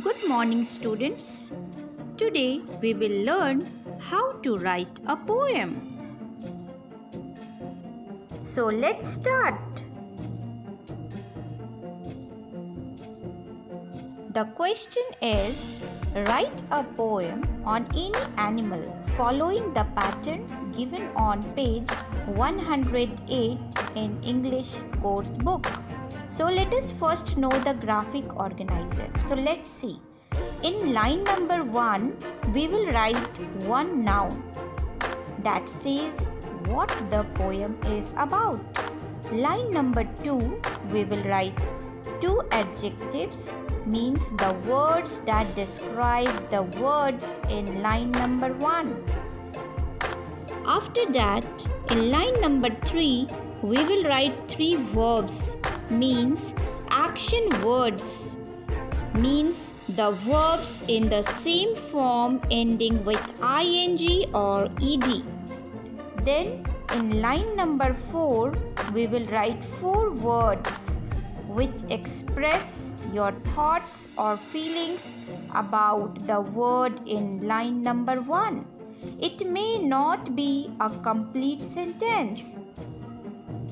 Good morning, students. Today we will learn how to write a poem. So let's start. The question is Write a poem on any animal following the pattern given on page 108 in English course book. So let us first know the graphic organizer. So let's see. In line number 1, we will write one noun that says what the poem is about. Line number 2, we will write two adjectives means the words that describe the words in line number 1. After that, in line number 3, we will write three verbs means action words means the verbs in the same form ending with ing or ed. Then in line number 4, we will write four words which express your thoughts or feelings about the word in line number 1. It may not be a complete sentence.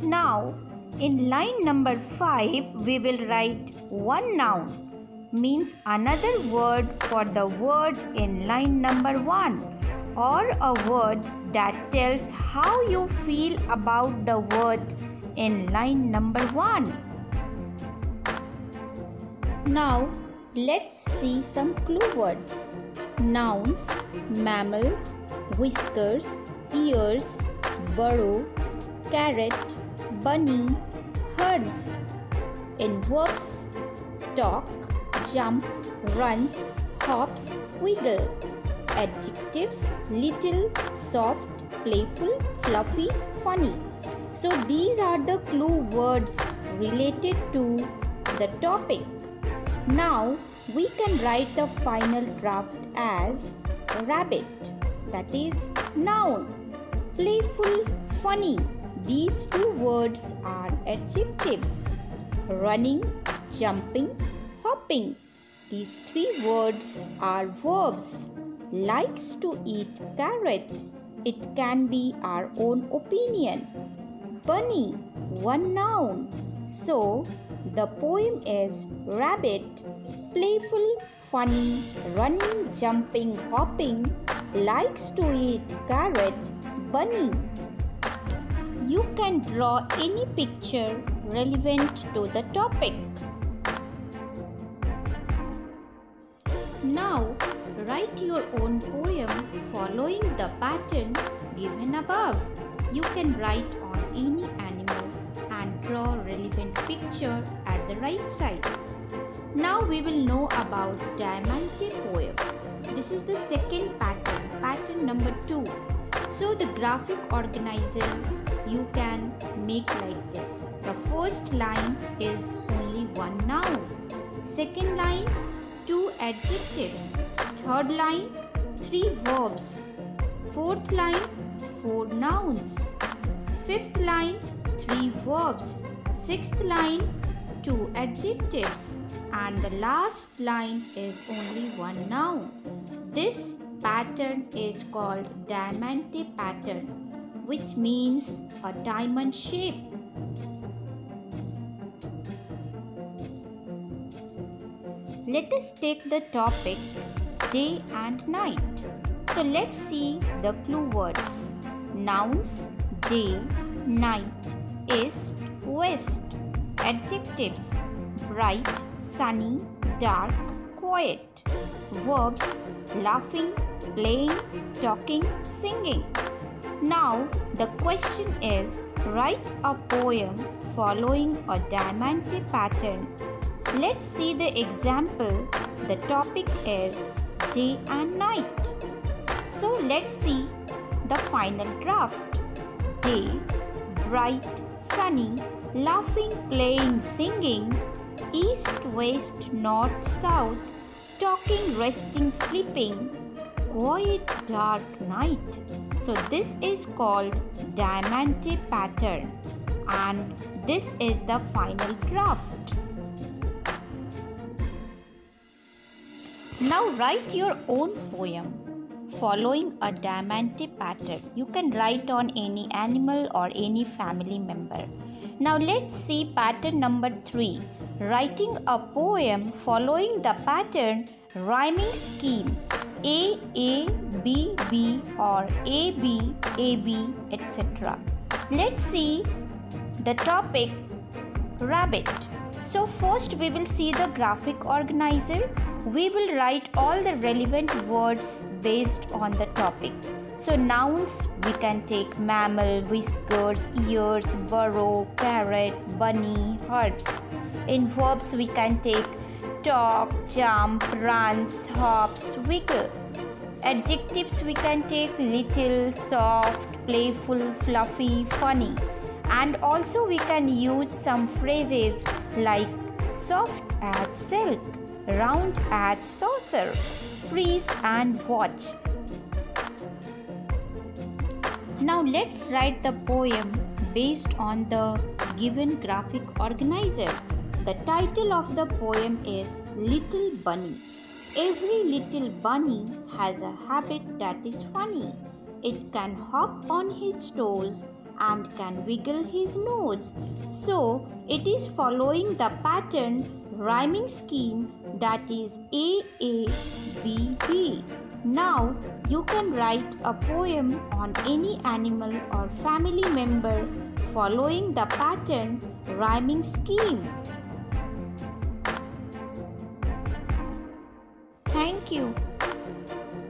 Now, in line number 5, we will write one noun means another word for the word in line number 1 or a word that tells how you feel about the word in line number 1. Now, let's see some clue words. Nouns, mammal, whiskers, ears, burrow, carrot, bunny, herbs. In verbs, talk, jump, runs, hops, wiggle. Adjectives, little, soft, playful, fluffy, funny. So these are the clue words related to the topic. Now we can write the final draft as rabbit that is noun. Playful, funny. These two words are adjectives. Running, jumping, hopping. These three words are verbs. Likes to eat carrot. It can be our own opinion. Bunny, one noun. So, the poem is Rabbit, playful, funny, running, jumping, hopping, likes to eat carrot, bunny. You can draw any picture relevant to the topic. Now, write your own poem following the pattern given above. You can write on any animal and draw relevant picture at the right side. Now we will know about Diamante poem. This is the second pattern, pattern number 2. So the graphic organizer you can make like this. The first line is only one noun. Second line, two adjectives. Third line, three verbs. Fourth line, four nouns. Fifth line, three verbs. Sixth line, two adjectives. And the last line is only one noun. This pattern is called diamante pattern, which means a diamond shape. Let us take the topic day and night. So let's see the clue words. Nouns, day, night, east, west. Adjectives bright, sunny, dark, quiet. Verbs laughing, playing, talking, singing. Now the question is write a poem following a diamante pattern. Let's see the example. The topic is day and night. So let's see the final draft. Day, bright, sunny, laughing, playing, singing, east, west, north, south, talking, resting, sleeping, quiet, dark night. So this is called Diamante pattern and this is the final draft. Now write your own poem following a diamante pattern. You can write on any animal or any family member. Now let's see pattern number 3. Writing a poem following the pattern rhyming scheme A A B B or A B A B etc. Let's see the topic rabbit. So first we will see the graphic organizer. We will write all the relevant words based on the topic. So nouns we can take mammal, whiskers, ears, burrow, parrot, bunny, hearts. In verbs we can take talk, jump, runs, hops, wiggle. Adjectives we can take little, soft, playful, fluffy, funny. And also we can use some phrases like soft as silk, round as saucer, freeze and watch. Now let's write the poem based on the given graphic organizer. The title of the poem is Little Bunny. Every little bunny has a habit that is funny. It can hop on its toes and can wiggle his nose. So it is following the pattern rhyming scheme that is A A B B. Now you can write a poem on any animal or family member following the pattern rhyming scheme. Thank you.